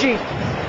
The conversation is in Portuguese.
Oxi!